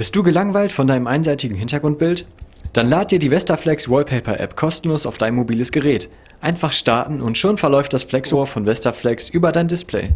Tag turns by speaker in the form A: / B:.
A: Bist du gelangweilt von deinem einseitigen Hintergrundbild? Dann lad dir die Vestaflex Wallpaper App kostenlos auf dein mobiles Gerät. Einfach starten und schon verläuft das Flexohr von Vestaflex über dein Display.